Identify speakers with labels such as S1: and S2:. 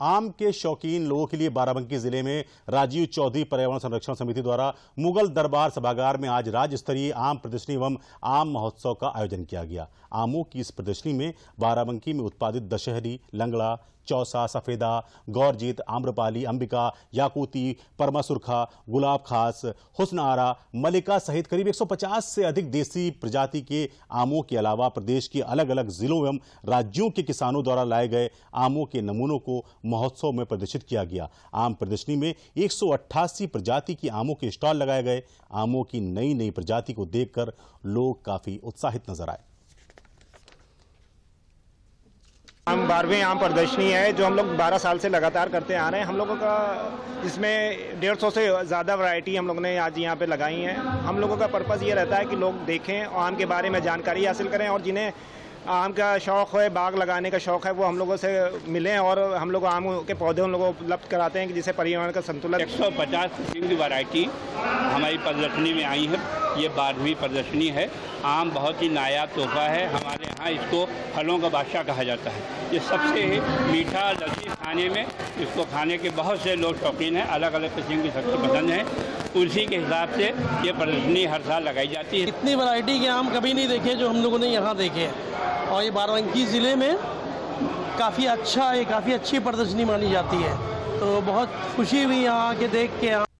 S1: आम के शौकीन लोगों के लिए बाराबंकी ज़िले में राजीव चौधरी पर्यावरण संरक्षण समिति द्वारा मुगल दरबार सभागार में आज राज्य स्तरीय आम प्रदर्शनी एवं आम महोत्सव का आयोजन किया गया। आमों की इस प्रदर्शनी में बाराबंकी में उत्पादित दशहरी, लंगड़ा चौसा, सफेदा, गौरजीत, आम्रपाली, अंबिका, याकूती परमा सुरखा गुलाब खास हुसन आरा मलिका सहित करीब 150 से अधिक देसी प्रजाति के आमों के अलावा प्रदेश के अलग अलग जिलों एवं राज्यों के किसानों द्वारा लाए गए आमों के नमूनों को महोत्सव में प्रदर्शित किया गया। आम प्रदर्शनी में एक सौ अट्ठासी प्रजाति की आमों के स्टॉल लगाए गए। आमों की नई नई प्रजाति को देखकर लोग काफ़ी उत्साहित नज़र आए
S2: हम बारहवीं आम प्रदर्शनी है, जो हम लोग 12 साल से लगातार करते आ रहे हैं। हम लोगों का इसमें डेढ़ सौ से ज़्यादा वैरायटी हम लोग ने आज यहाँ पे लगाई हैं। हम लोगों का पर्पज़ ये रहता है कि लोग देखें और आम के बारे में जानकारी हासिल करें और जिन्हें आम का शौक़ है, बाग लगाने का शौक़ है, वो हम लोगों से मिलें और हम लोग आम के पौधे उन लोगों को उपलब्ध कराते हैं कि जिससे पर्यावरण का संतुलन
S3: एक सौ पचास वैरायटी हमारी प्रदर्शनी में आई है। ये बारहवीं प्रदर्शनी है। आम बहुत ही नायाब तोहफा है। हमारे यहाँ इसको फलों का बादशाह कहा जाता है। ये सबसे मीठा लजीज खाने में इसको खाने के बहुत से लोग शौकीन हैं। अलग अलग किस्म की सबसे पसंद है। उसी के हिसाब से ये प्रदर्शनी हर साल लगाई जाती है।
S4: इतनी वैरायटी के आम कभी नहीं देखे जो हम लोगों ने यहाँ देखे। और ये बाराबंकी ज़िले में काफ़ी अच्छा ये काफ़ी अच्छी प्रदर्शनी मानी जाती है। तो बहुत खुशी हुई यहाँ आके देख के।